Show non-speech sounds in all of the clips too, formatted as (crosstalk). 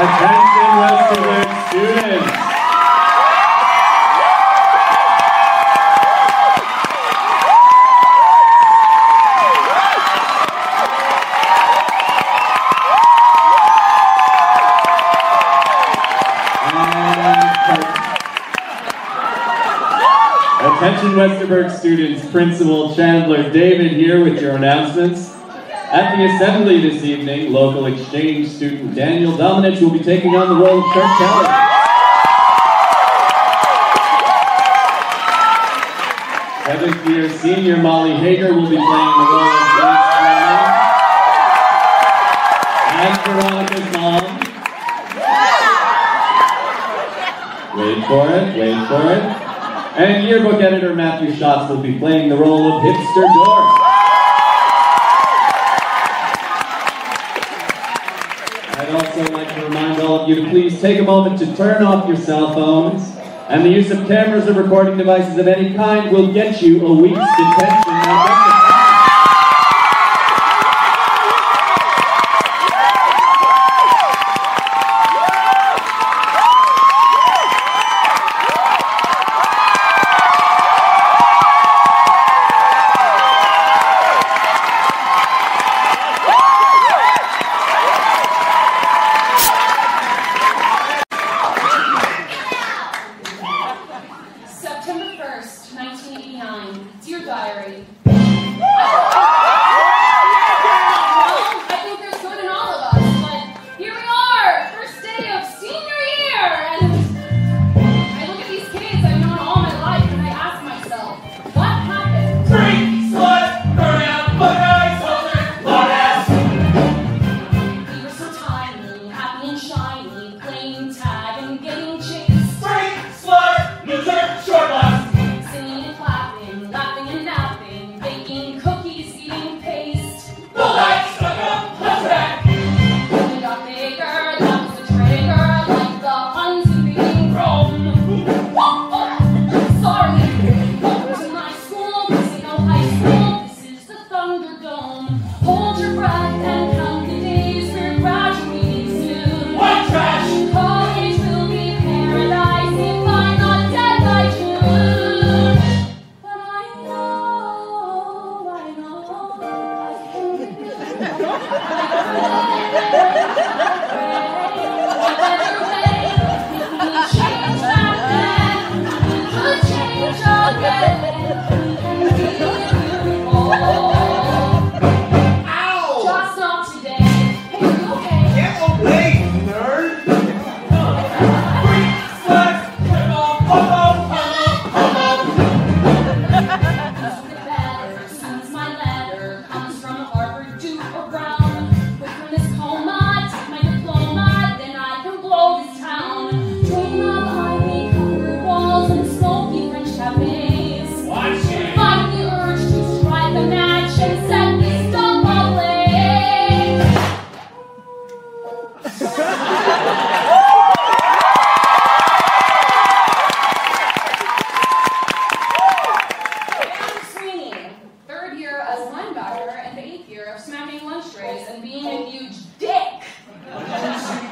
Attention Westerberg students. Uh, Attention Westerberg students, Principal Chandler David here with your announcements. At the assembly this evening, local exchange student Daniel Dominich will be taking on the role of Kurt Kelly. Seventh year senior Molly Hager will be playing the role of Grace And Veronica's mom. Wait for it, wait for it. And yearbook editor Matthew Schatz will be playing the role of Hipster Dork. you please take a moment to turn off your cell phones, and the use of cameras or recording devices of any kind will get you a week's detention.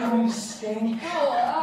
Disgusting. Oh,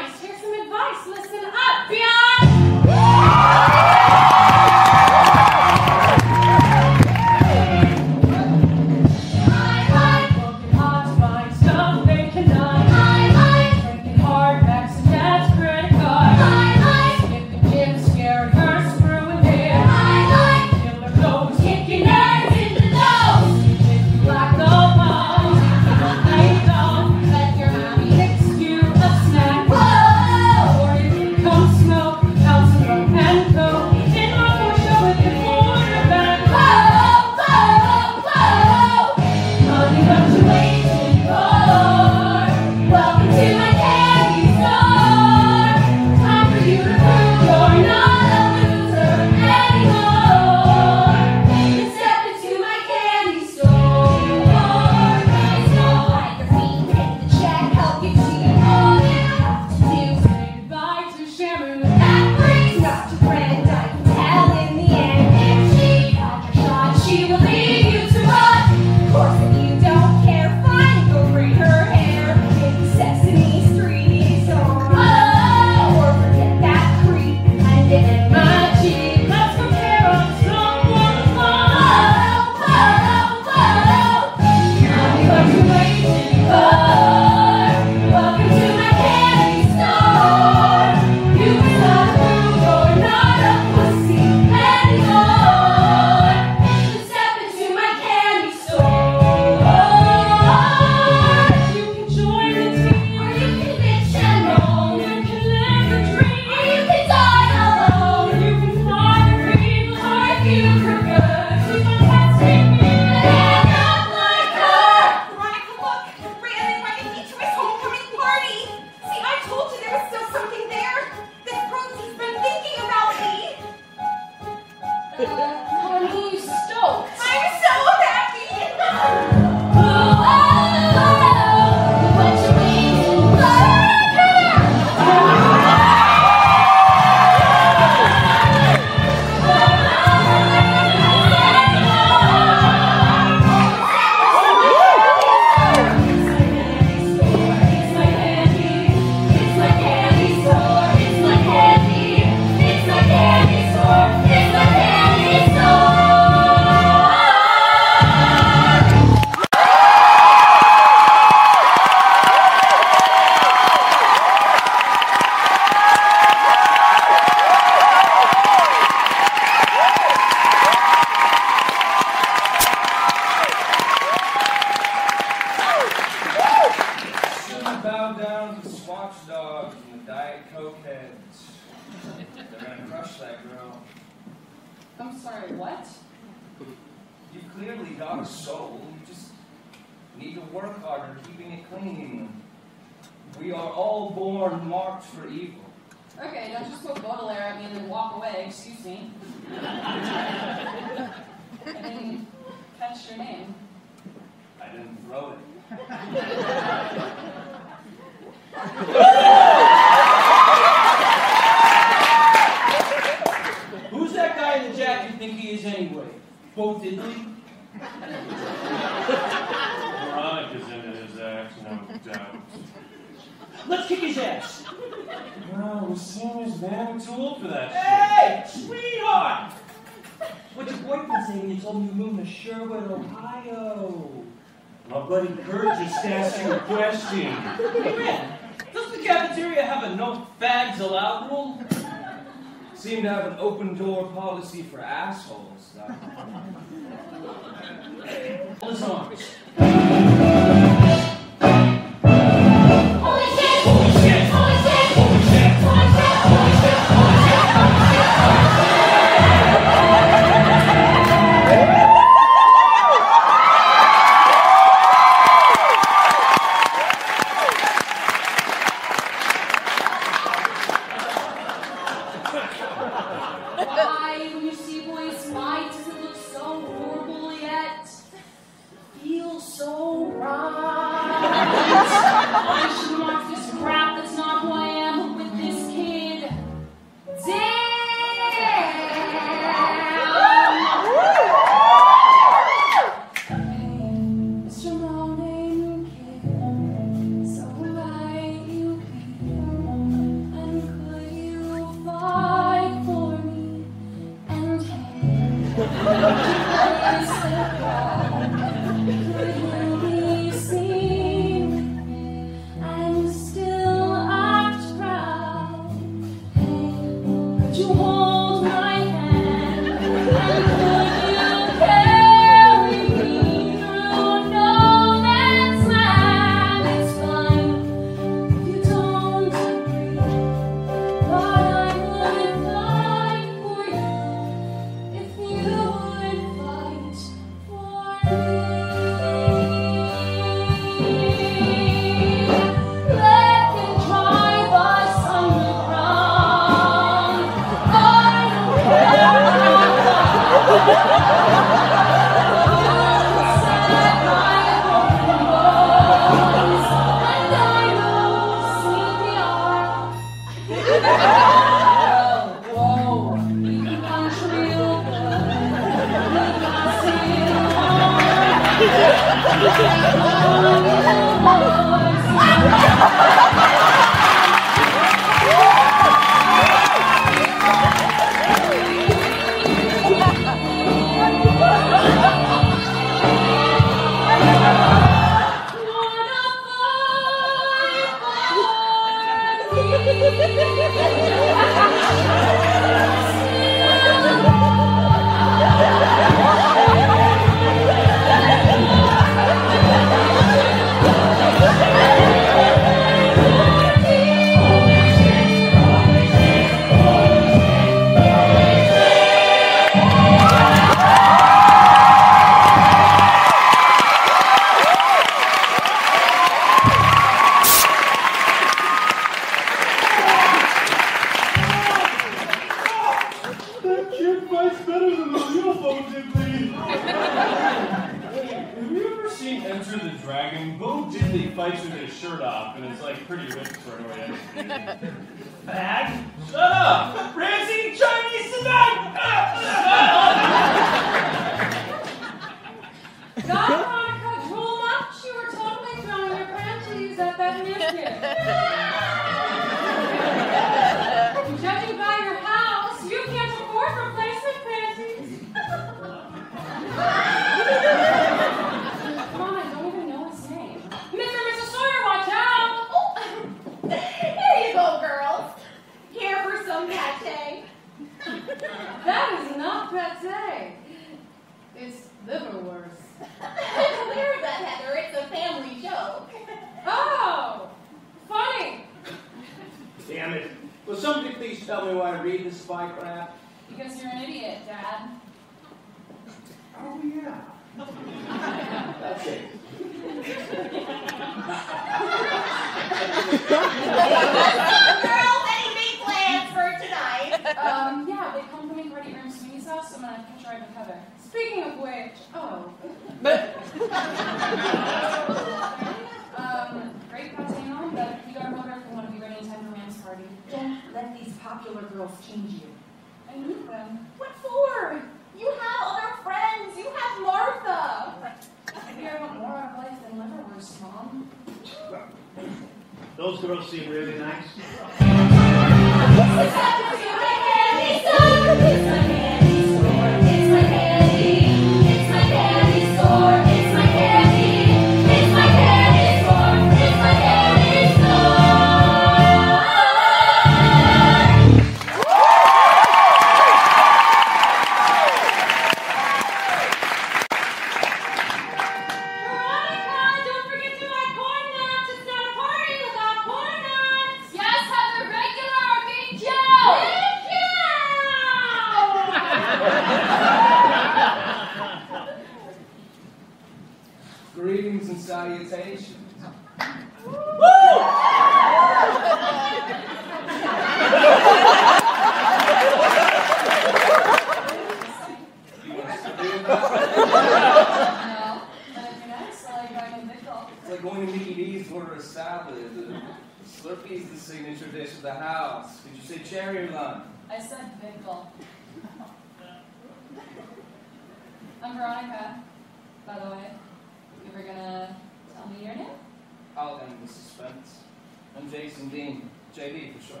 Jason Dean. JD for short.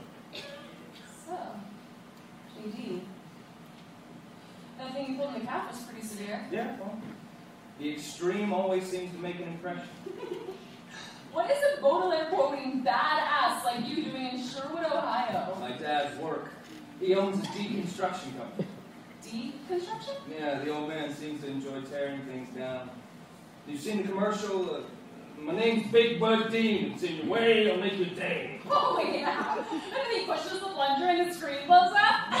So, JD. That thing you pulled in the calf was pretty severe. Yeah, well. The extreme always seems to make an impression. (laughs) What is a Baudelaire quoting badass like you doing in Sherwood, Ohio? My dad's work. He owns a deconstruction company. Deconstruction? Yeah, the old man seems to enjoy tearing things down. You've seen the commercial? Uh, my name's Big Bud Dean. It's in your way, I'll make your day. Oh yeah. And then he pushes the plunger and the screen blows up.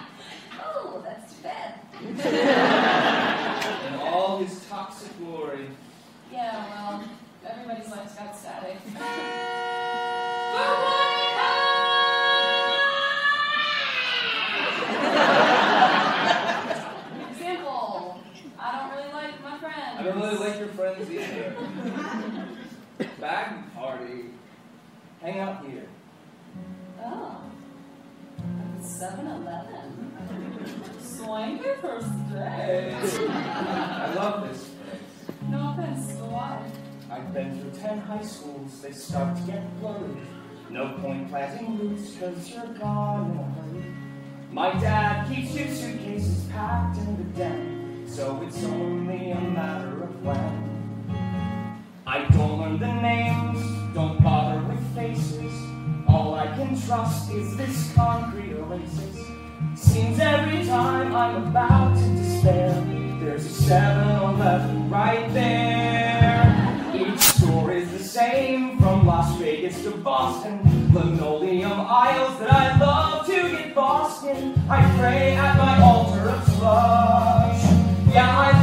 (laughs) Oh, that's too bad. In all his toxic glory. yeah, well, everybody's life's got static. (laughs) Bag party. Hang out here. Oh. 7 Eleven. Swanky first day. I love this place. No offense, but why? I've been through ten high schools, they start to get blurry. No point planting roots, cause you're gone in a hurry. My dad keeps two suitcases packed in the den, so it's only a matter of when. I don't learn the names, don't bother with faces. All I can trust is this concrete oasis. Seems every time I'm about to despair, there's a 7-Eleven right there. Each store is the same, from Las Vegas to Boston. Linoleum aisles that I love to get lost in. I pray at my altar of slush. Yeah, I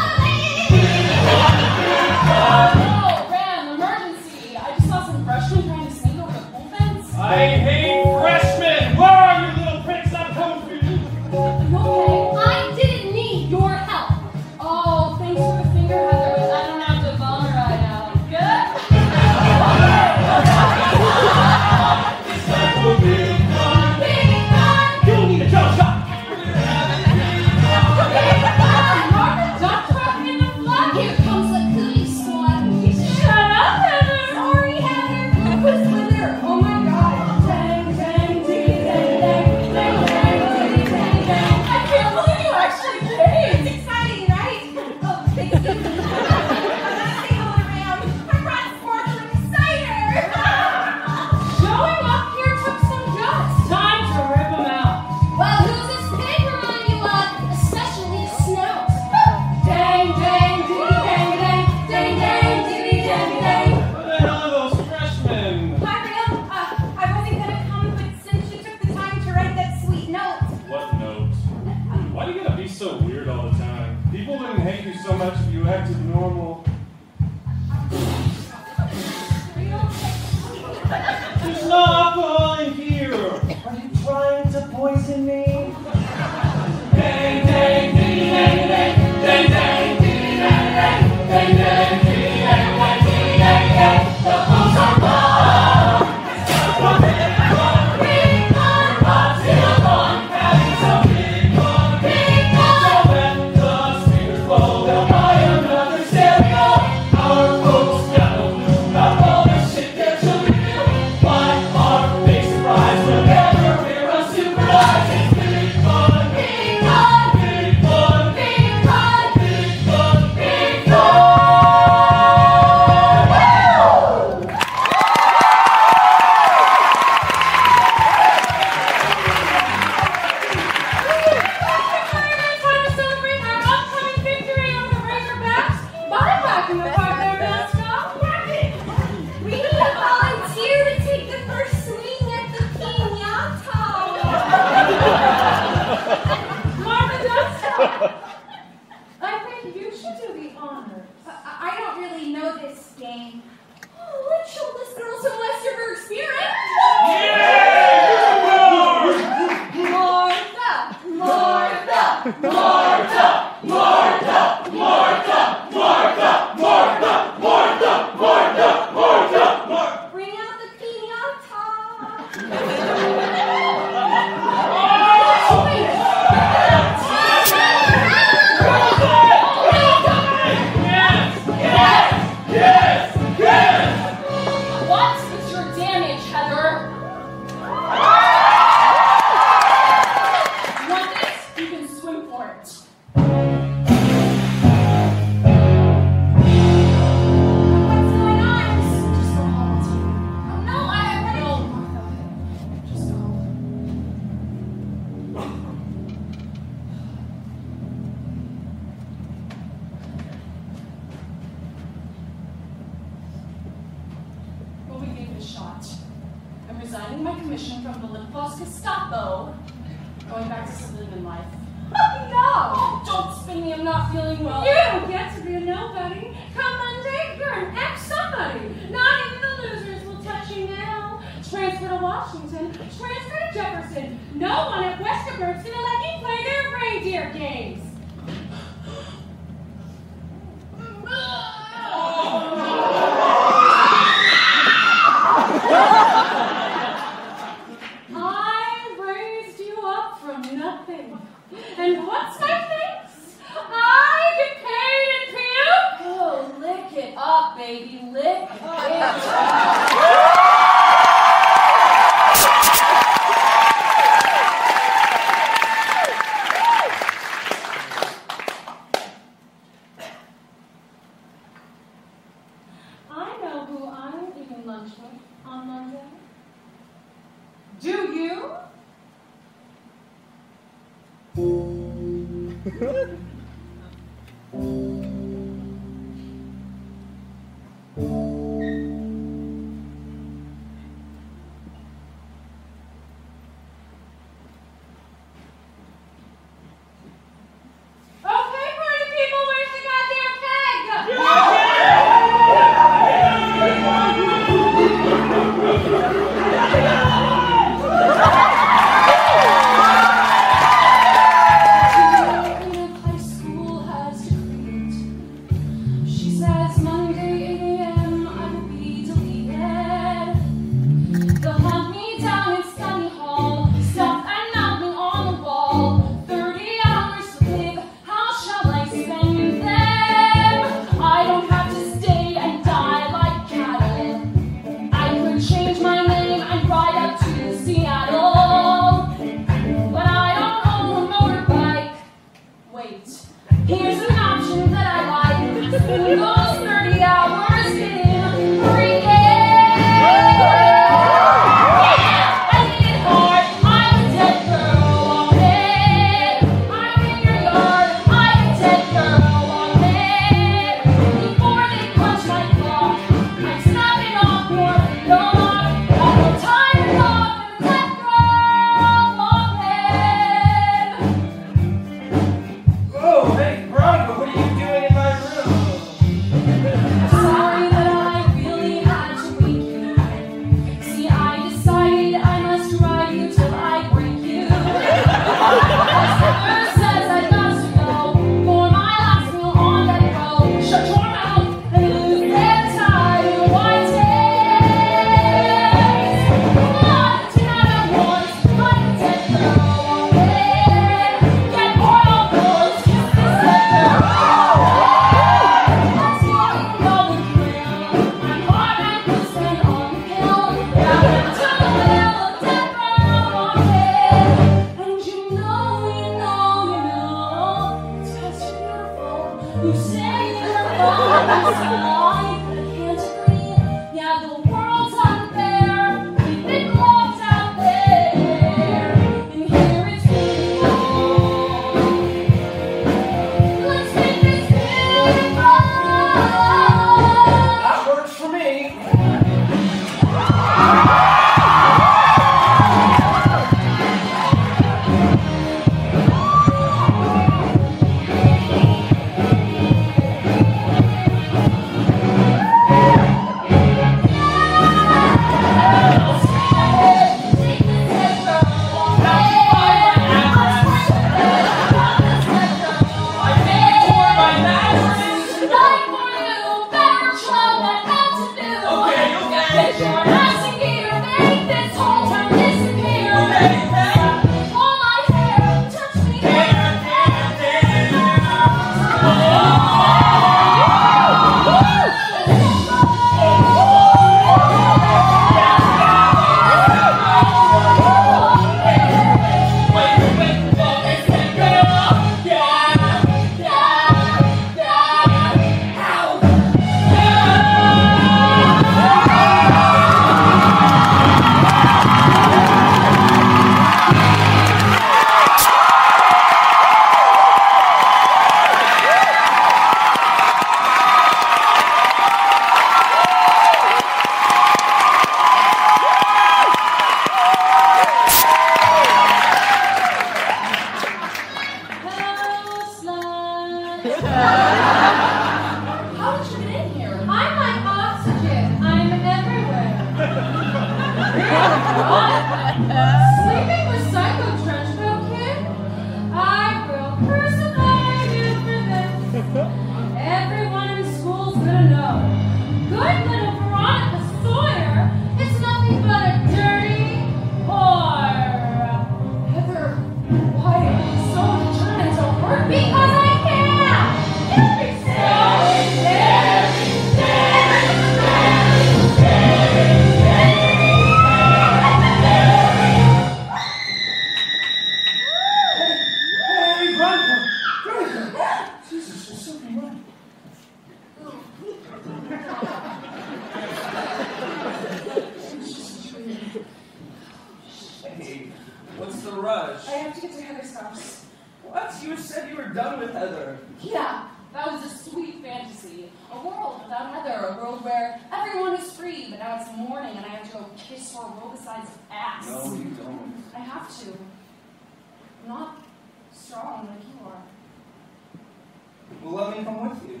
coming from with you.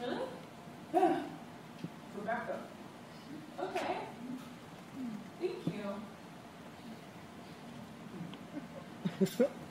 Really? Yeah. For backup. Okay. Thank you. (laughs)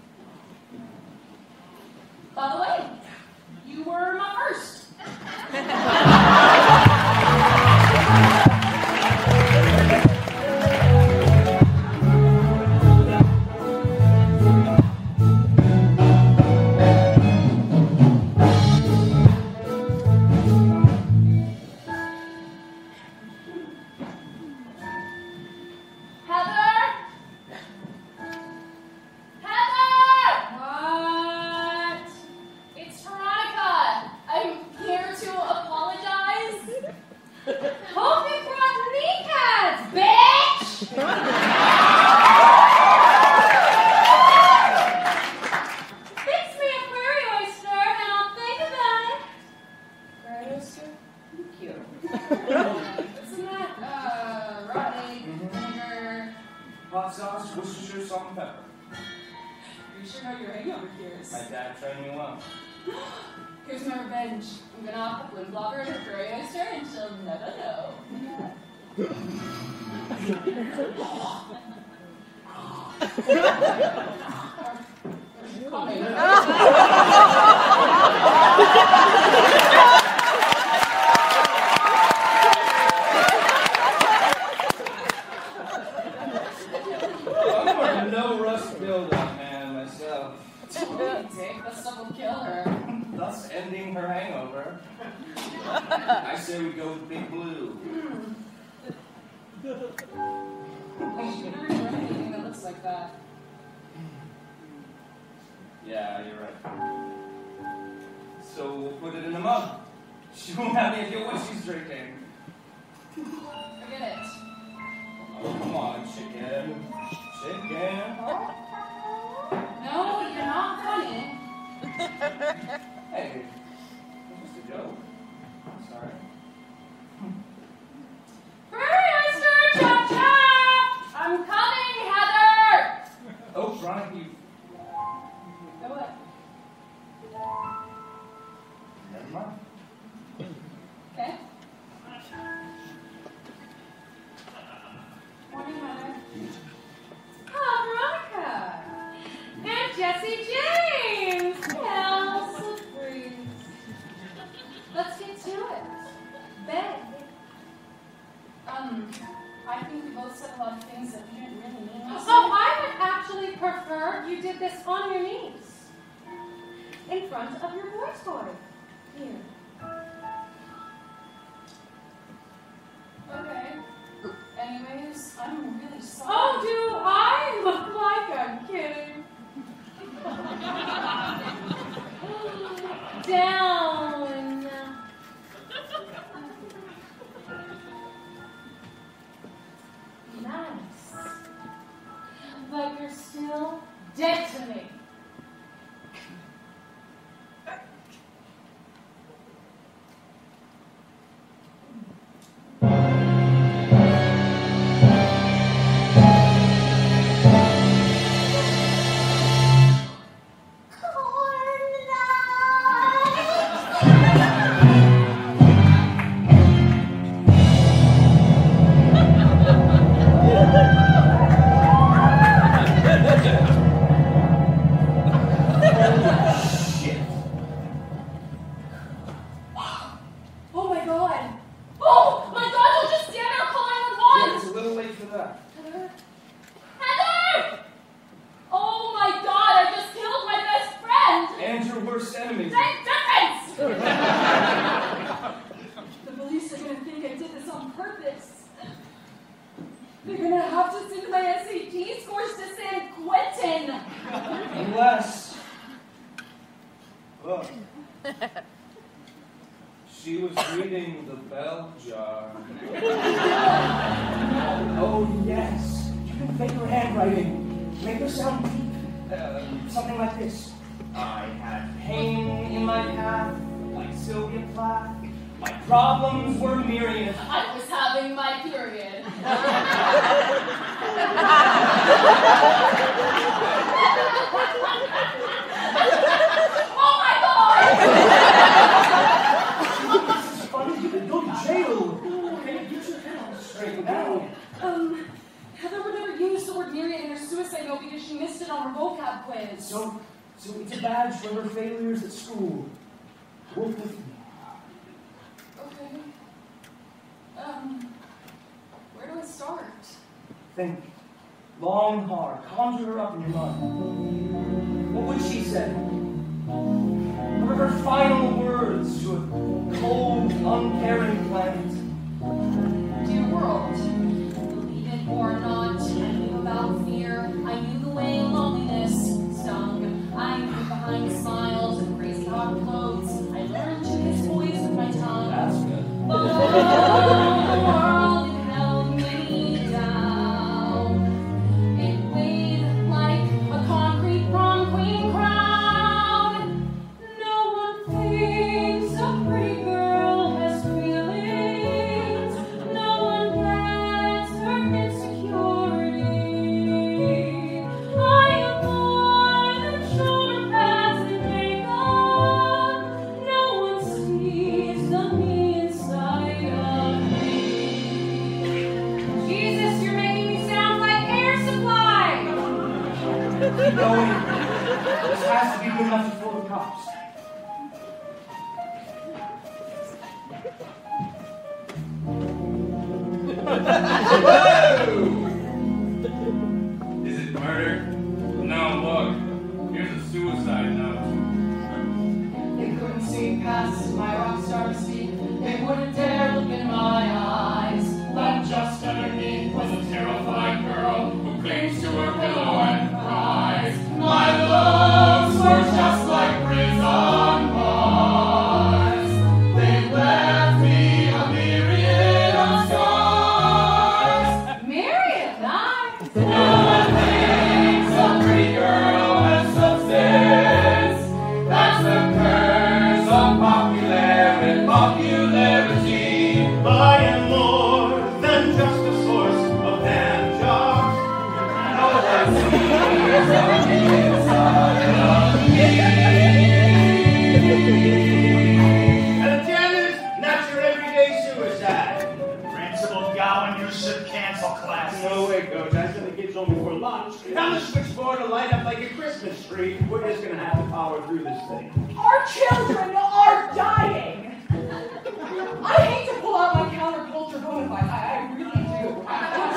ministry, we're just going to have to power through this thing. Our children are dying. I hate to pull out my counterculture bona fide. I, I really do.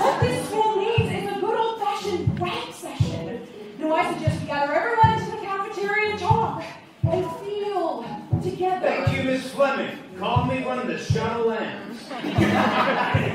What this school needs is a good old fashioned rap session. No, I suggest we gather everyone into the cafeteria and talk and feel together. Thank you, Miss Fleming. Call me one of the shuttle lambs. (laughs)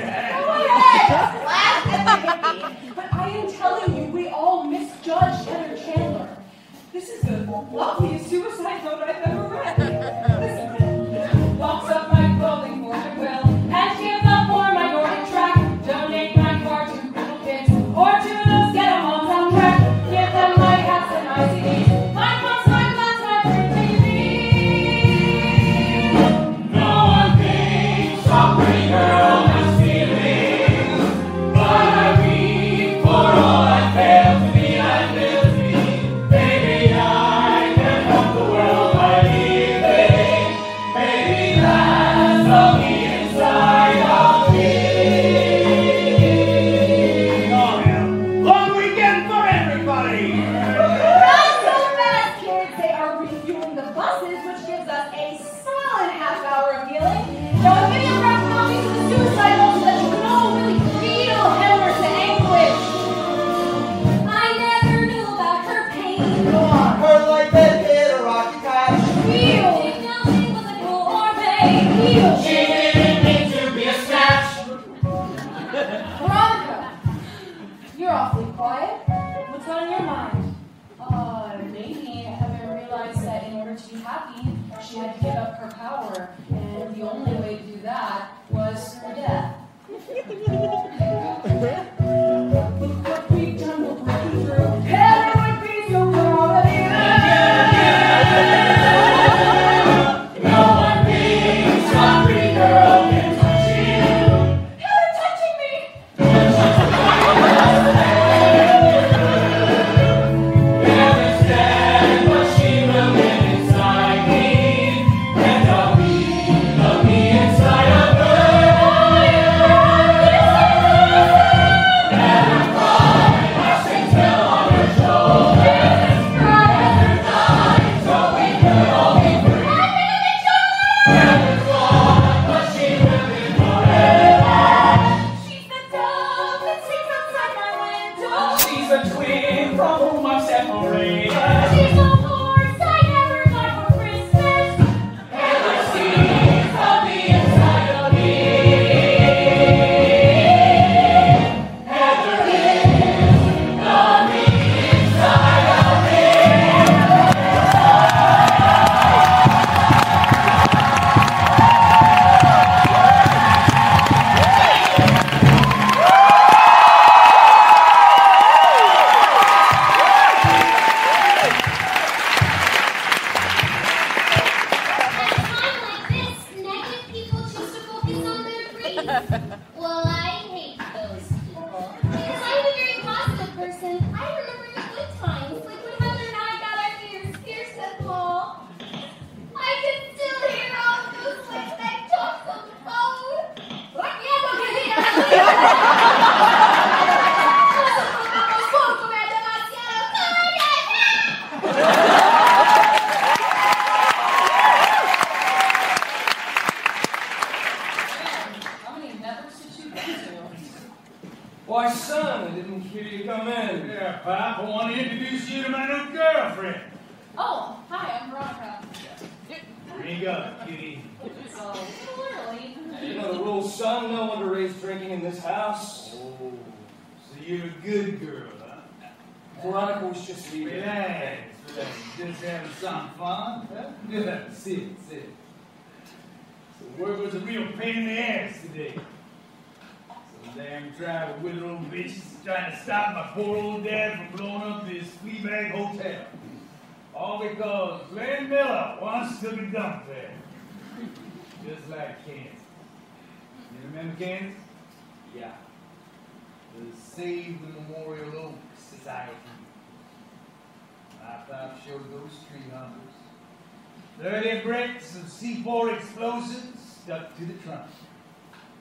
C4 explosives stuck to the trunk.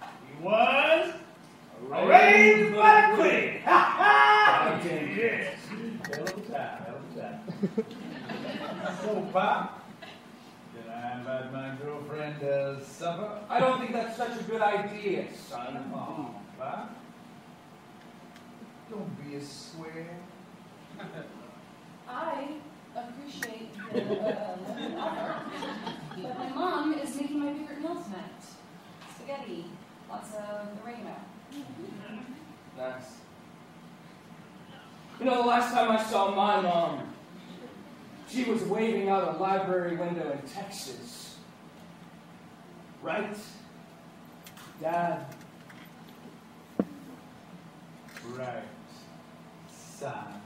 He was arraigned by acquitted. (laughs) Ha ha! Okay. Yes. Hell of a a. So, Pop, did I invite my girlfriend to supper? I don't think that's such a good idea, son. Oh, Pop. Don't be a square. I appreciate the uh, offer, but my mom is making my favorite meal tonight. Spaghetti, lots of oregano. Nice. You know, the last time I saw my mom, she was waving out a library window in Texas. Right? Dad? Right. Son.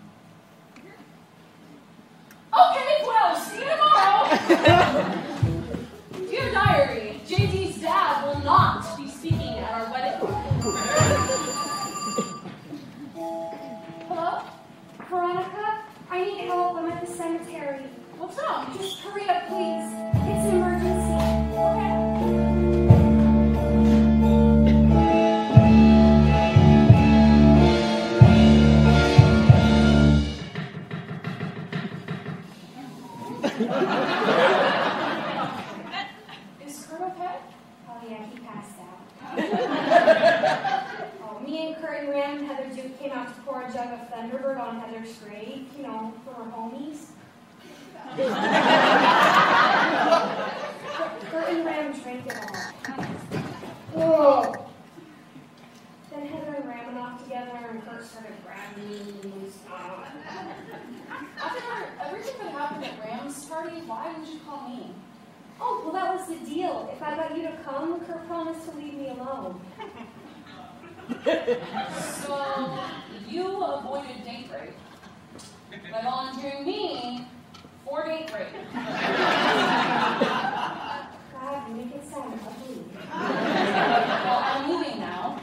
Okay, well, see you tomorrow. (laughs) Dear diary, JD's dad will not be speaking at our wedding. Hello? Veronica? I need help. I'm at the cemetery. What's wrong? Just hurry up, please. It's an emergency. Okay. Out to a jug Thunderbird on Heather's grave, you know, for her homies. Kurt and Ram drank it all. Whoa. Then Heather and Ram went off together and Kurt started grabbing me and stuff. After everything that happened at Ram's party, why didn't you call me? Oh, well, that was the deal. If I got you to come, Kurt promised to leave me alone. So you avoided date rape by volunteering me for date rape. (laughs) God, you make it sound ugly. Well, I'm leaving now.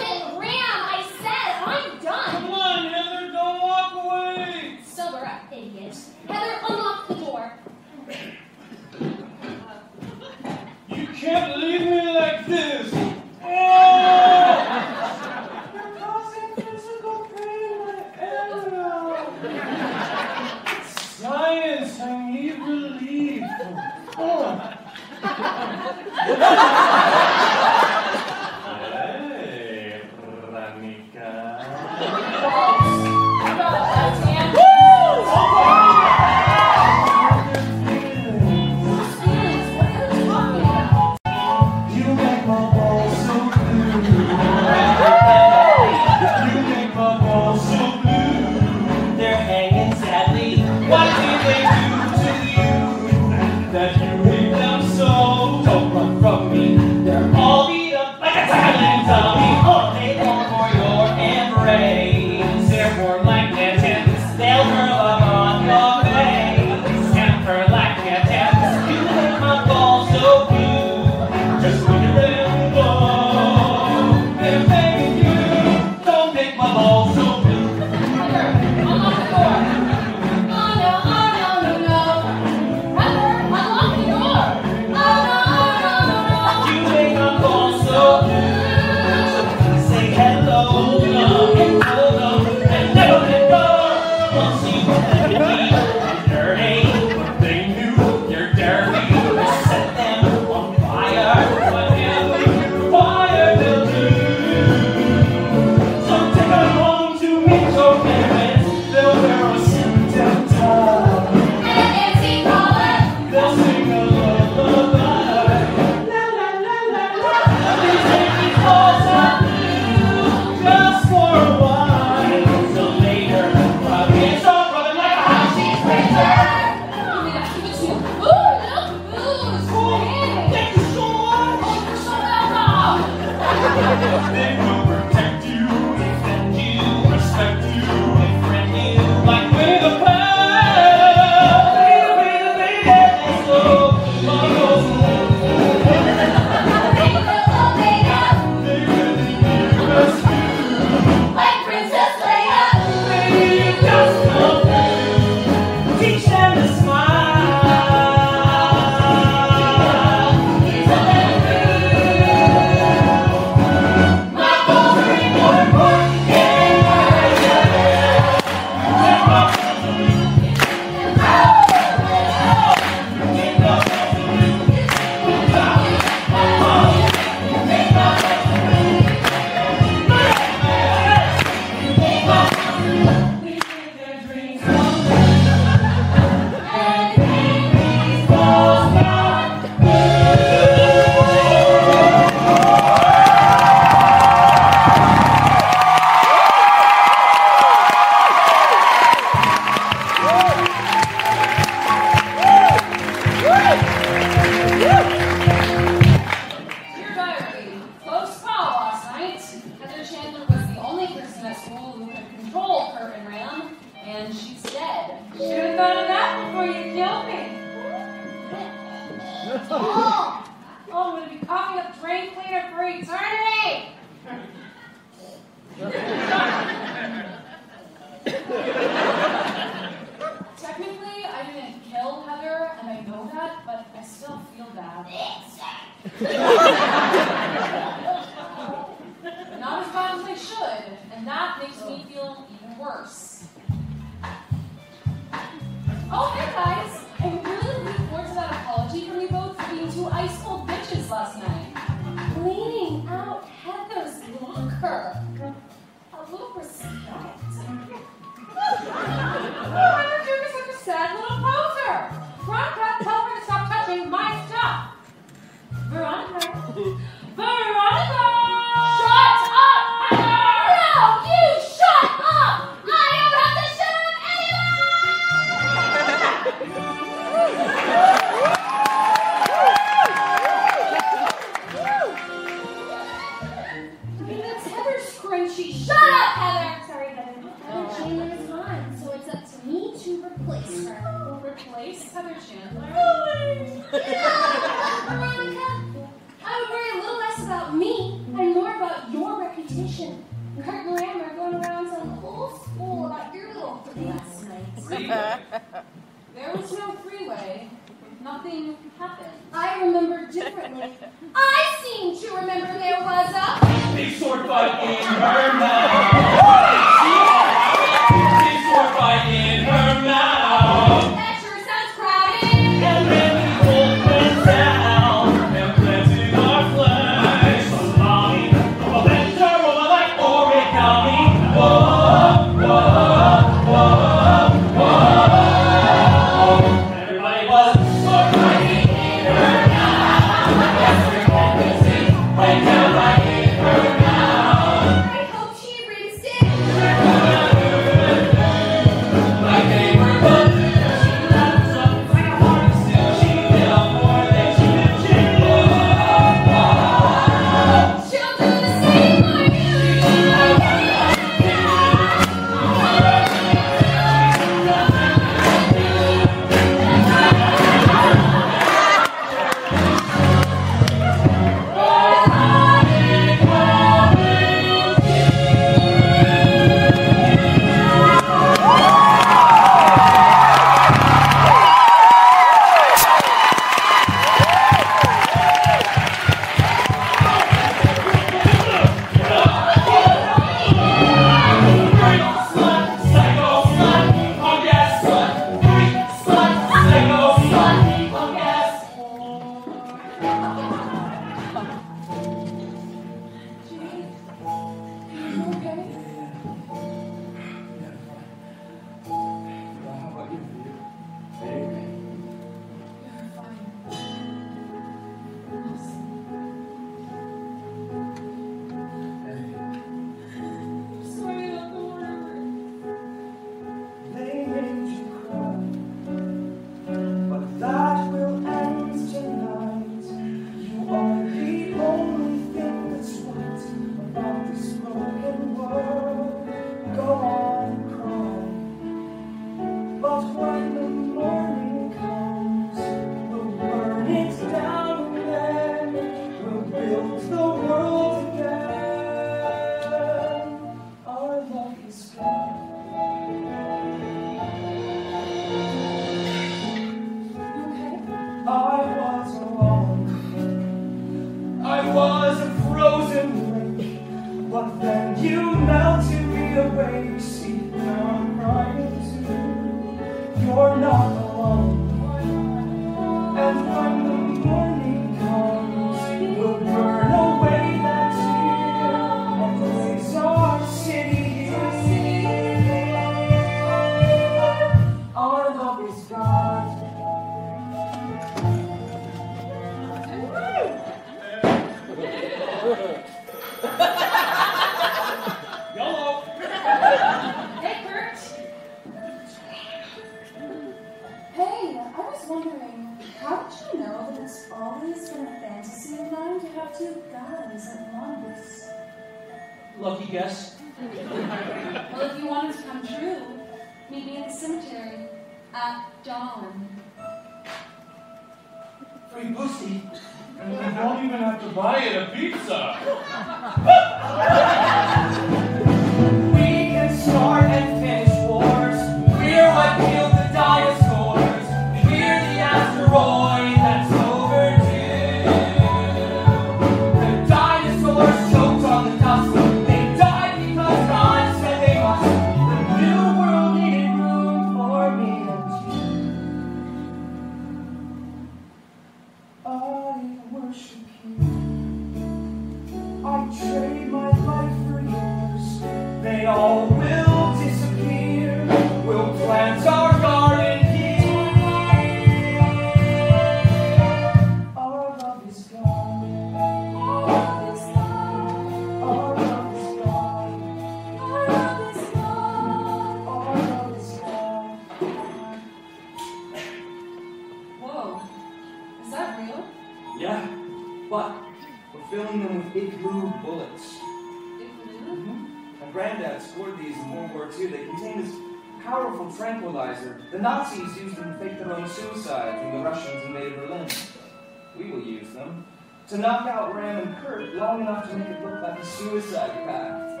strong enough to make it look like a suicide pact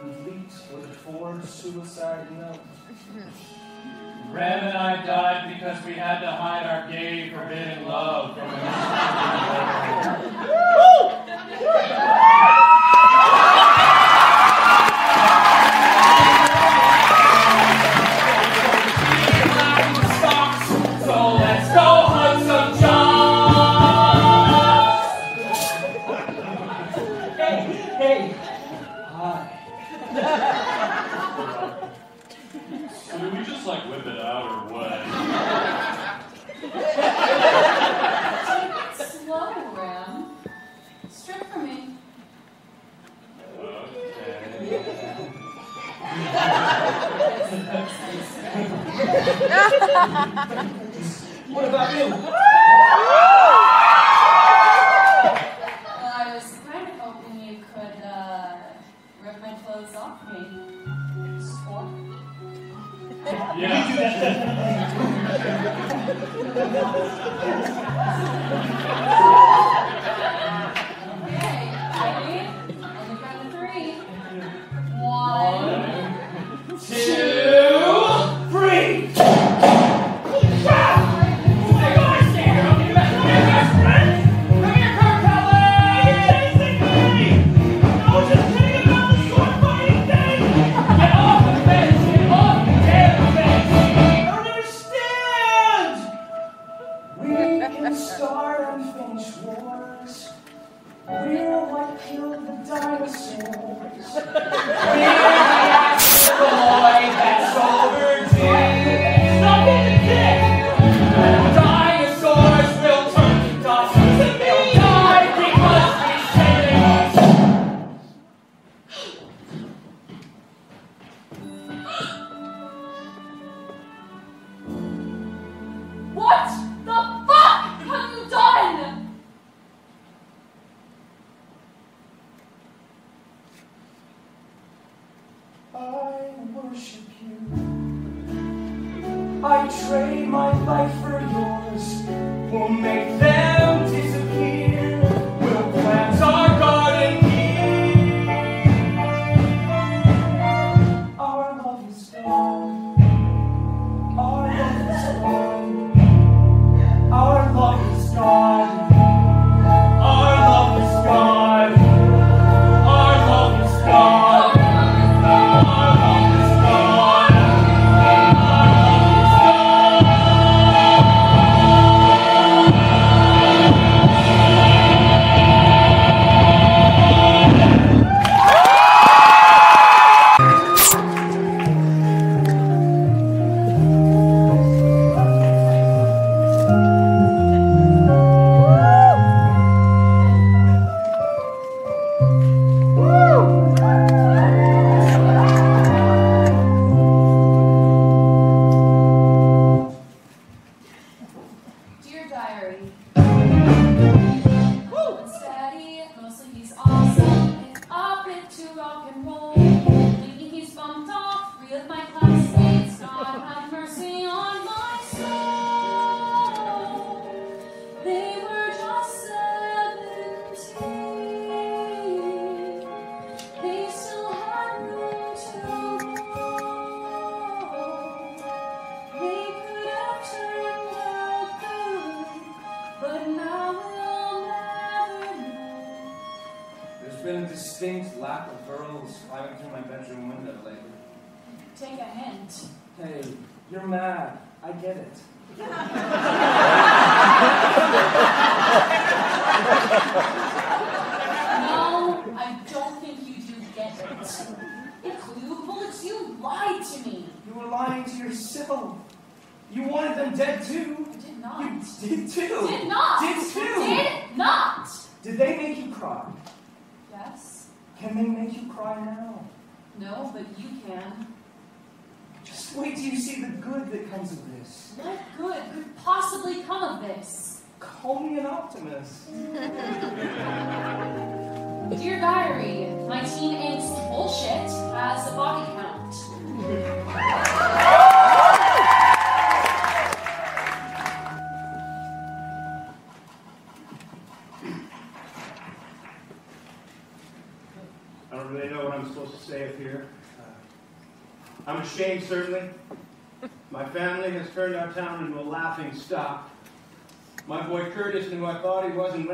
who leaps for the forged suicide note. Ram and I died because we had to hide our gay forbidden love from (laughs) him. what about you? well, I was kind of hoping you could rip my clothes off me. Yeah.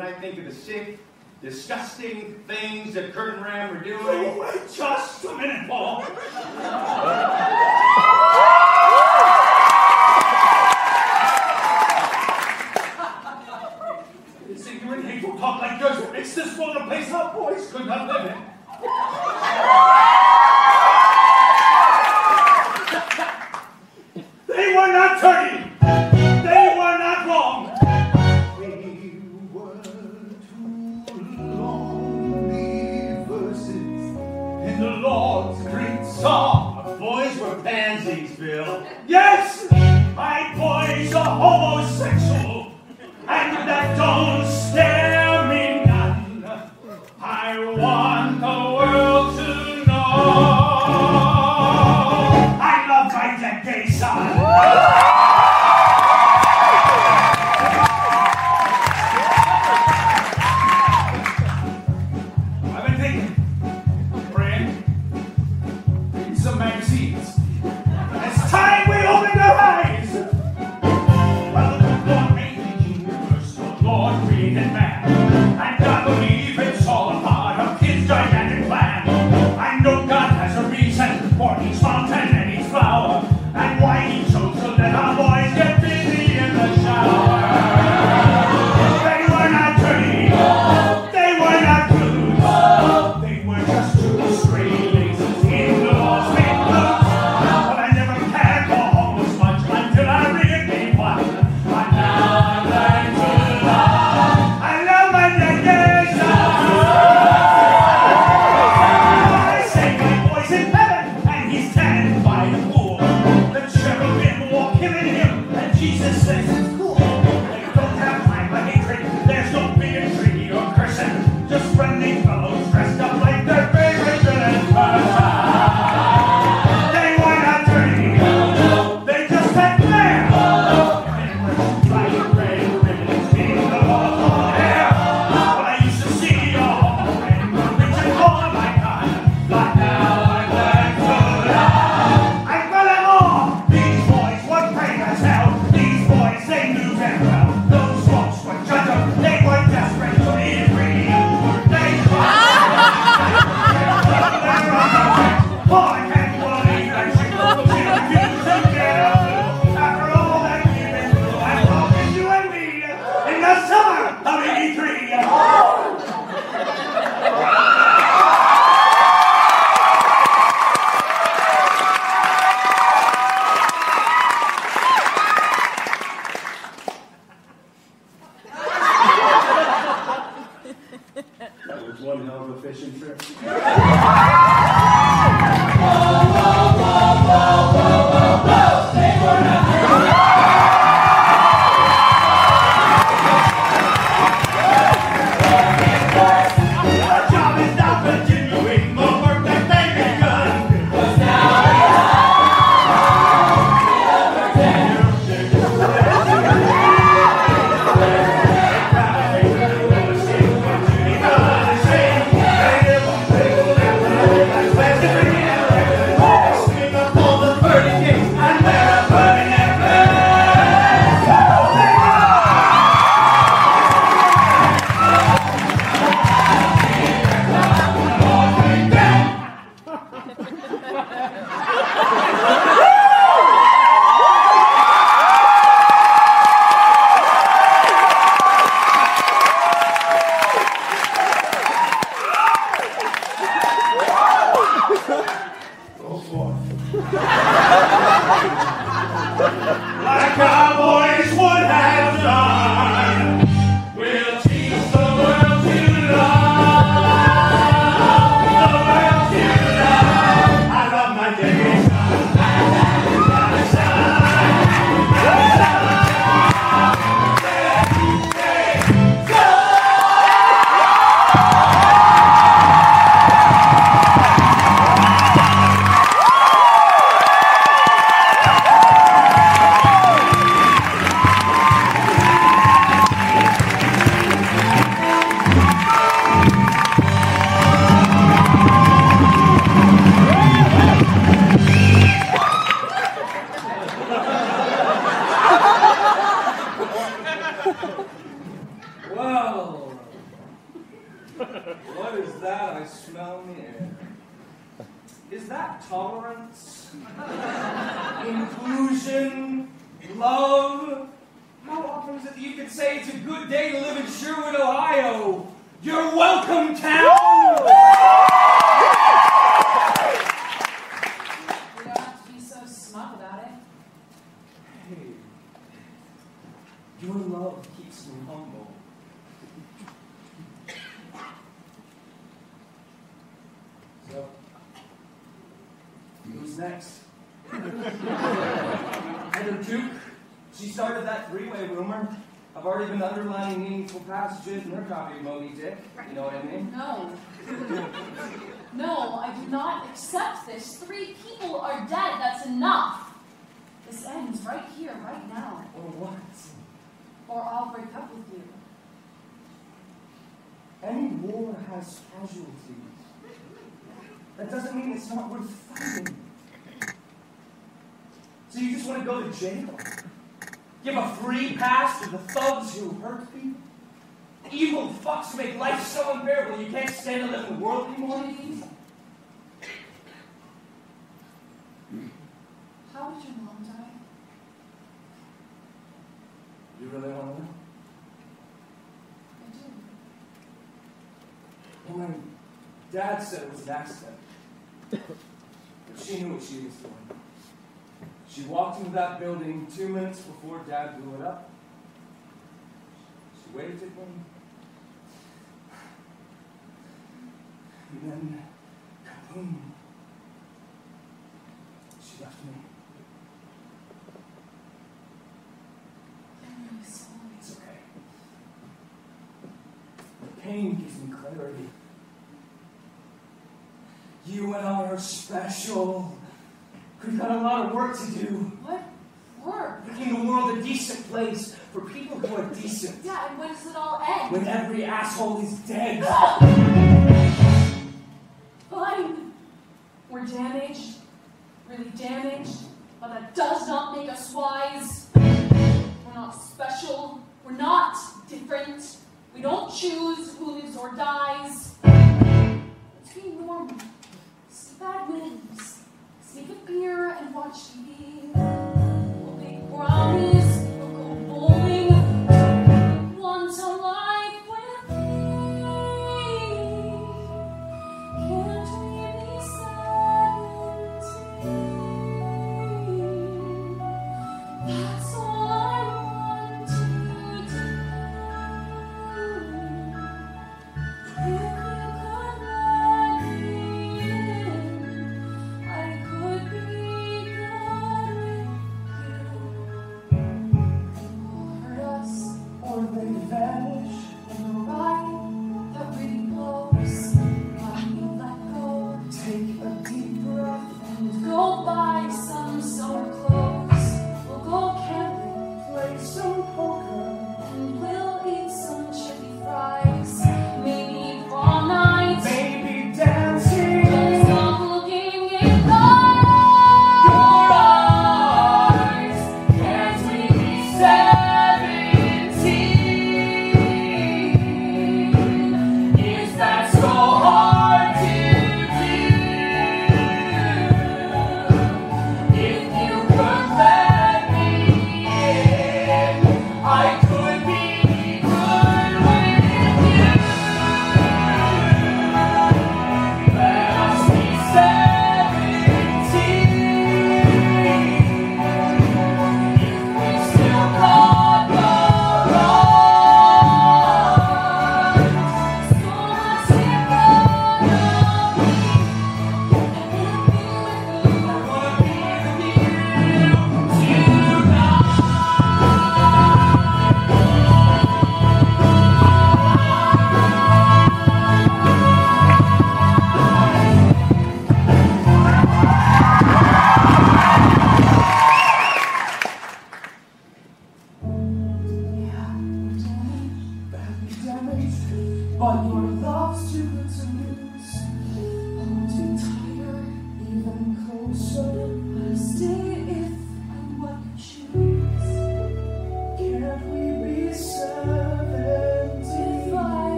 when I think of the sick, disgusting things that Kurt and Ram are doing. Oh, just a minute, Paul. Insinuating hateful talk like yours makes this world a place our boys could not live in. was. But she knew what she was doing. She walked into that building two minutes before Dad blew it up. She waved at me, And then, kaboom, she left me. It's okay. The pain gives me clarity. You and I are special. We've got a lot of work to do. What? Work? Making the world a decent place for people who are decent. Yeah, and when does it all end? When every asshole is dead. (laughs) Fine. We're damaged. Really damaged. But that does not make us wise. We're not special. We're not different. We don't choose who lives or dies. Let's be normal. She.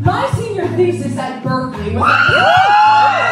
My senior thesis at Berkeley was. (laughs)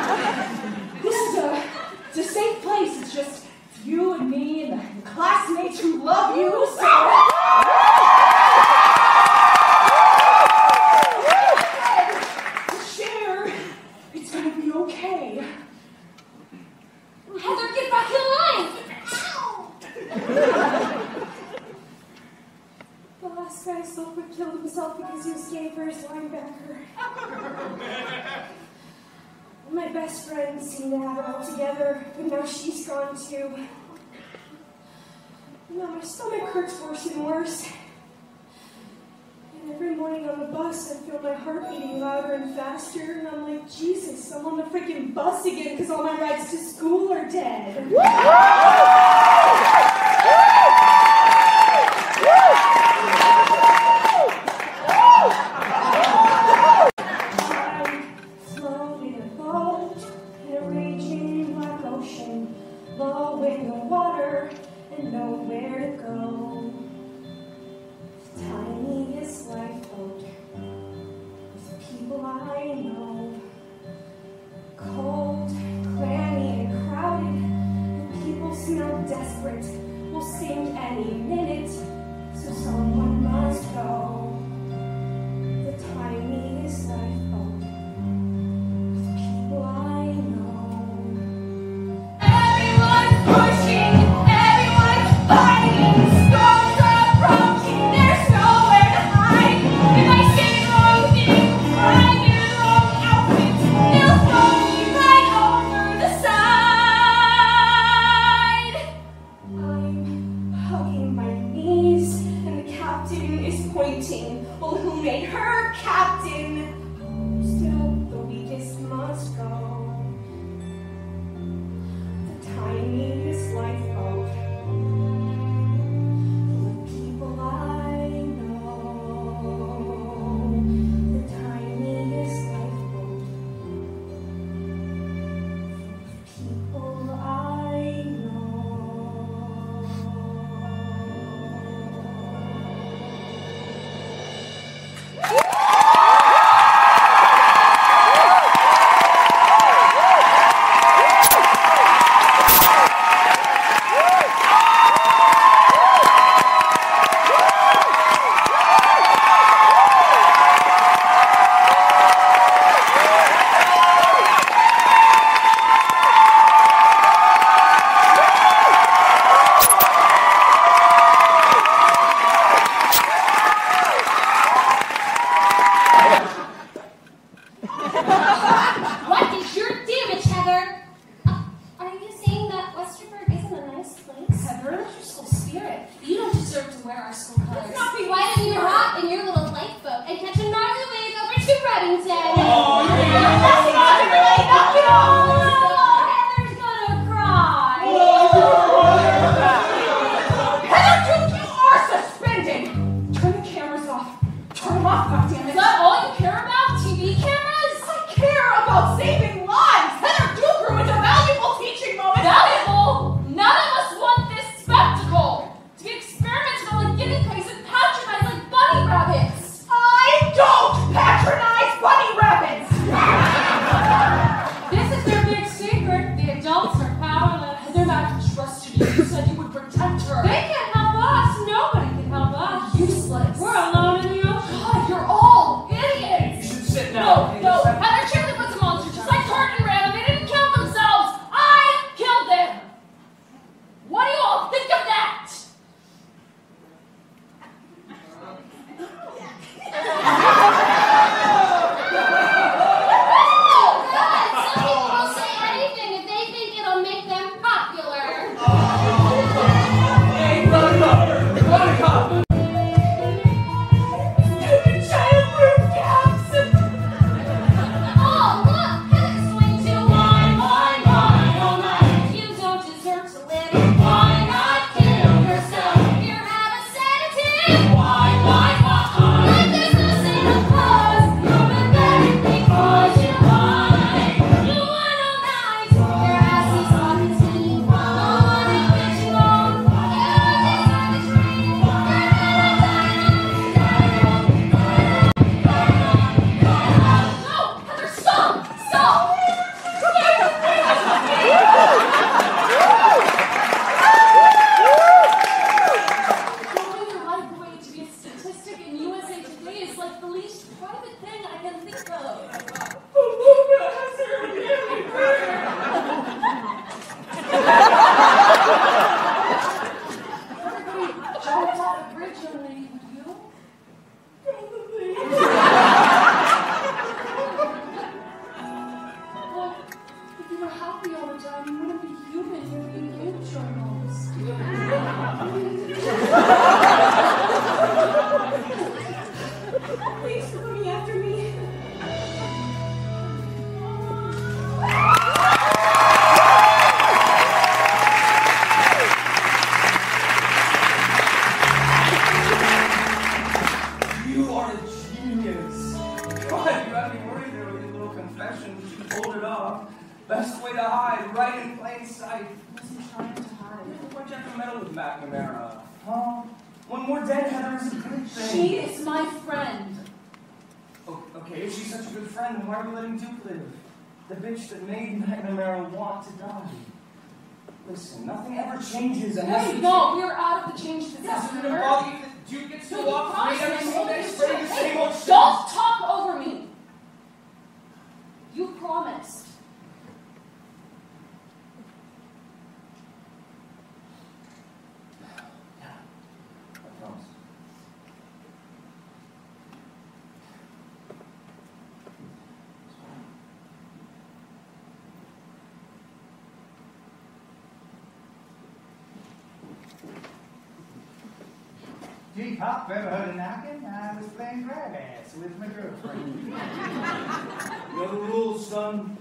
cop ever heard of knocking? I was playing grab ass with my girlfriend. you know the rules, son.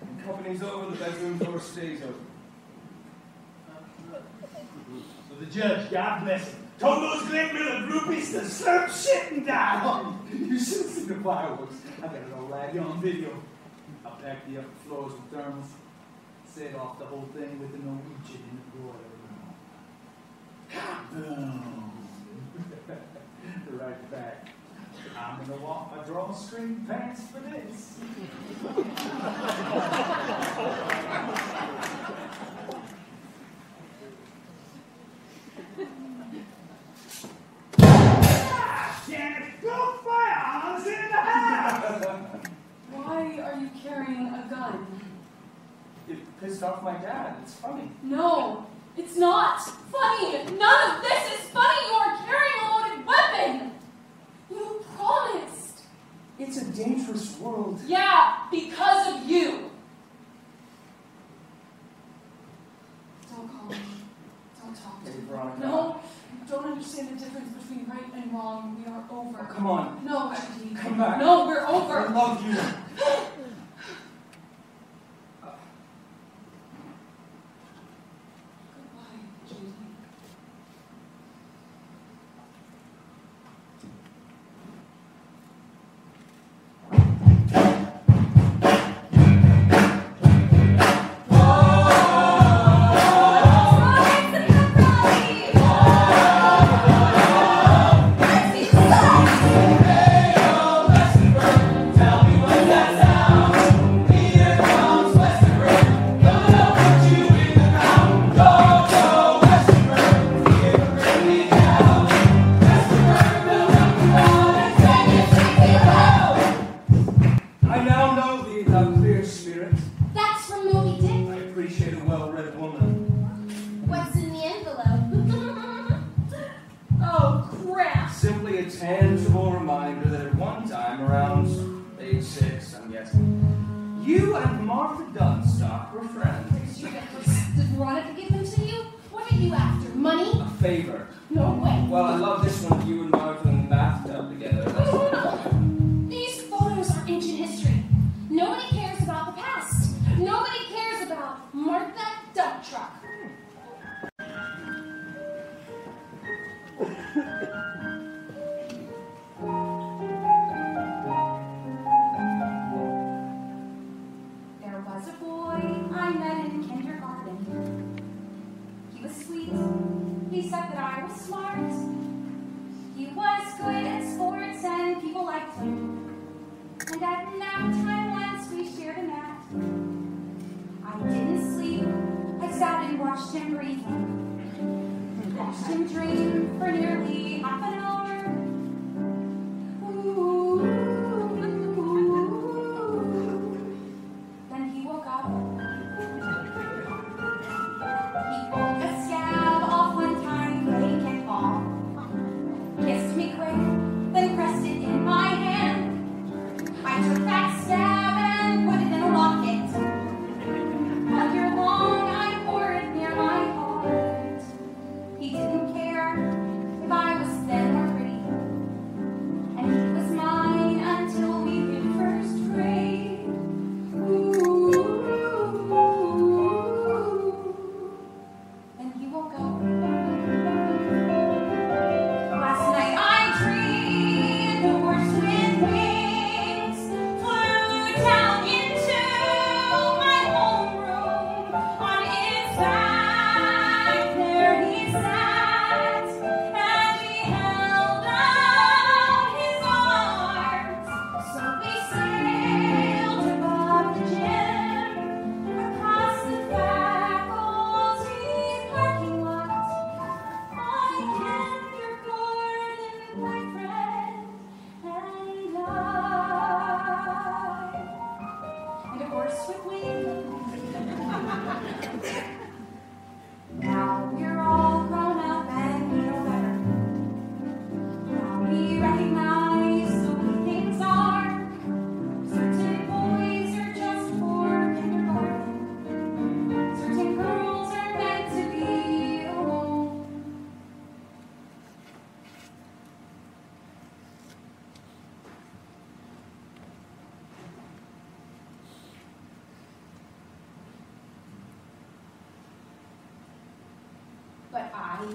When company's over, the bedroom door stays open. So the judge, God bless him, told those Glenn Miller groupies to slurp shit and die. (laughs) You should see the fireworks. I got it old lag you on video. I packed the upper floors with thermals, set off the whole thing with the Norwegian in the water. Boom be right back. I'm gonna want my drawstring pants for this. (laughs)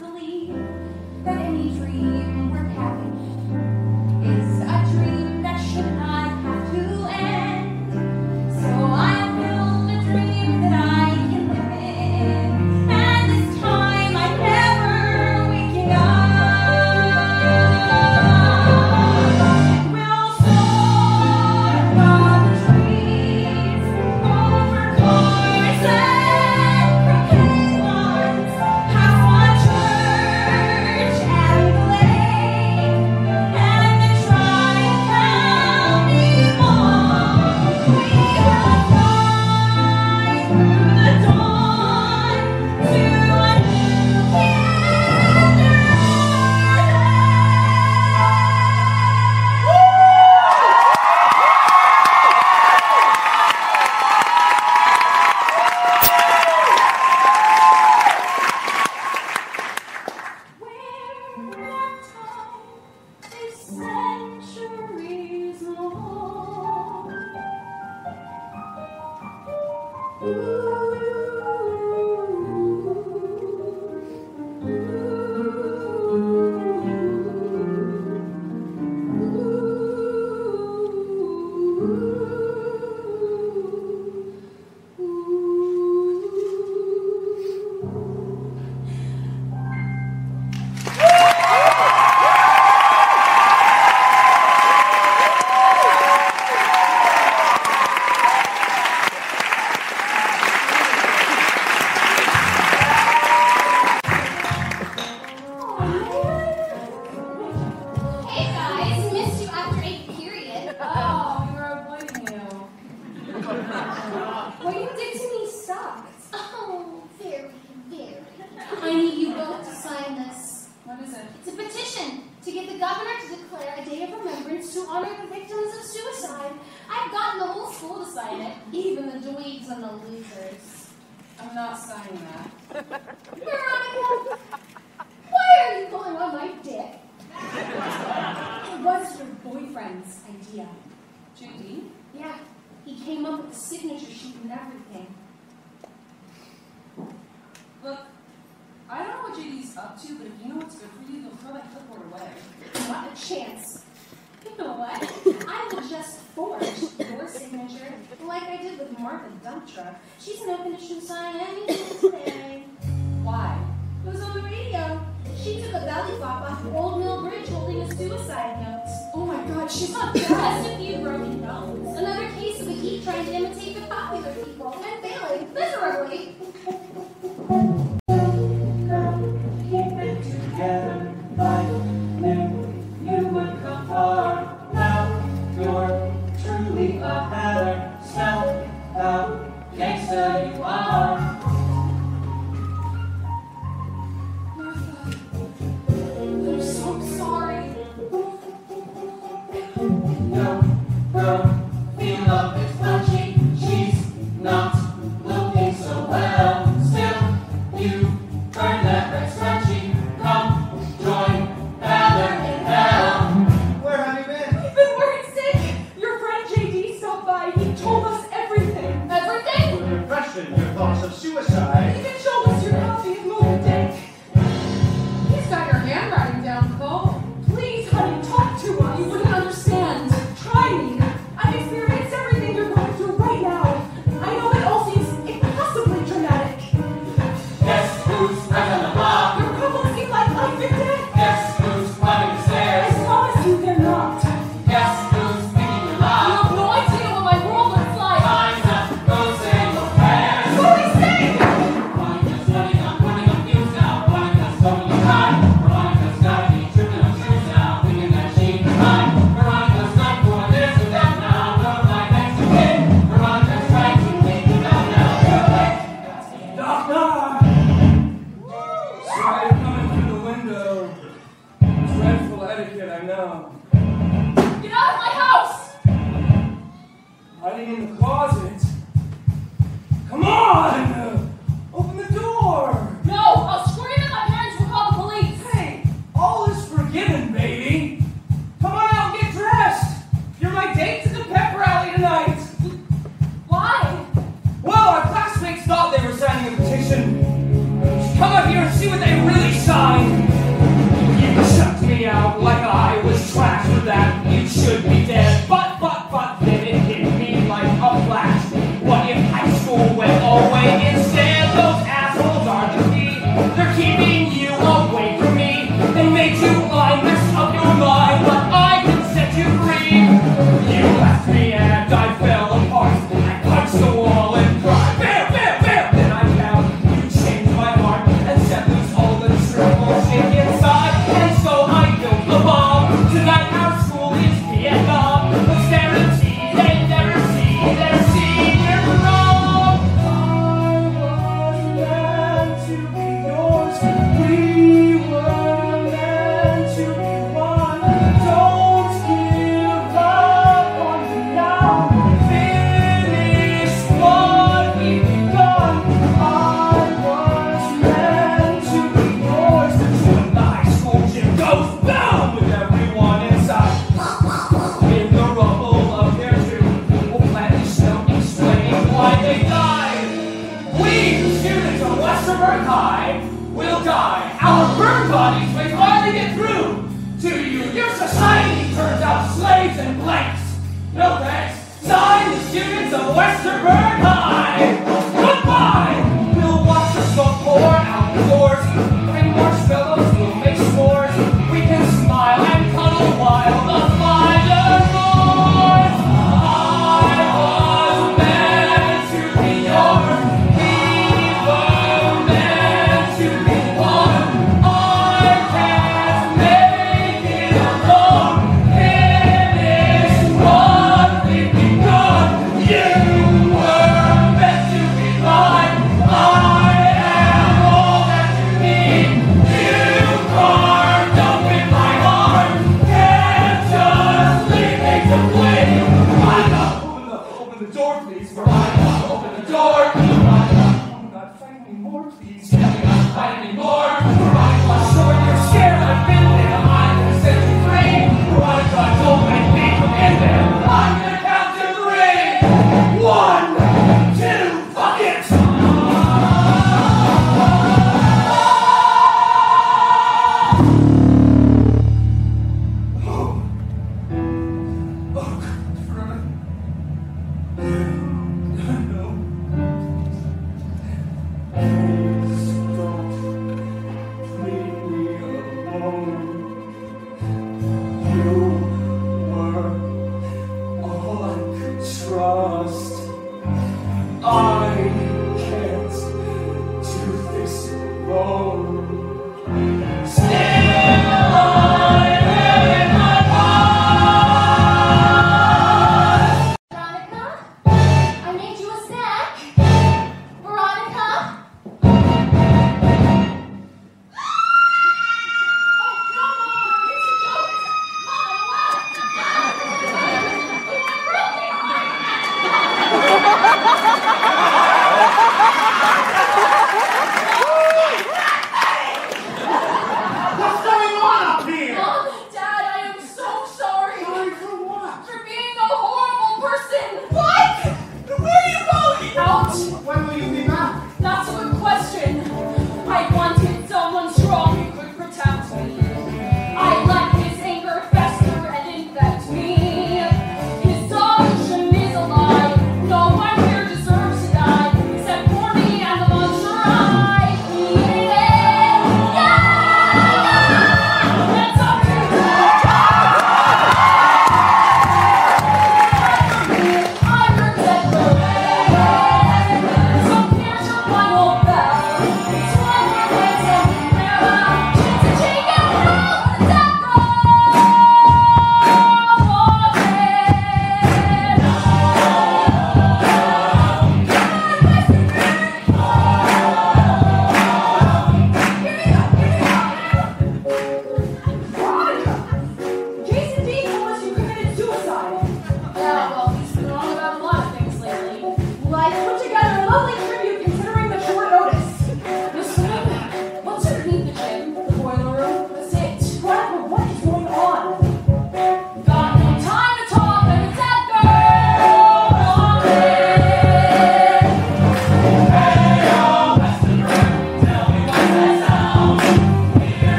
believe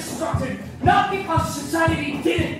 self-destructed not because society didn't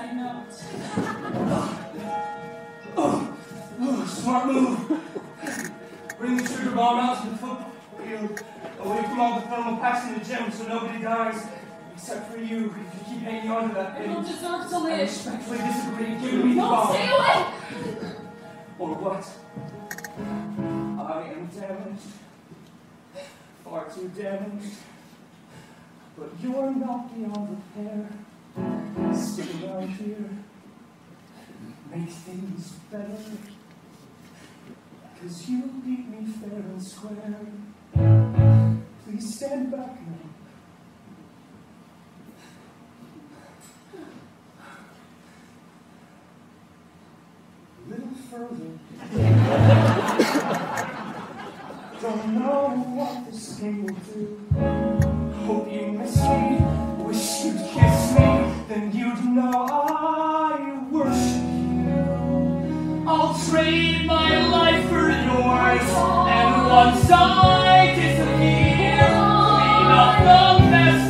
own suicide note. Oh, oh, smart move. Bring the sugar bomb out to the football field, away from all the thermal packs in the gym so nobody dies. Except for you, if you keep hanging on to that thing. don't deserve to live. I respectfully disagree. Give me the Don't bomb. stay away! Or what? I am damaged. Far too damaged. But you're not beyond repair. Stick around here. Make things better. Cause you beat me fair and square. Please stand back now. A little further. Don't know what this game will do. Hope you miss me. I worship you. I'll trade my life for yours, and once I disappear, clean up the mess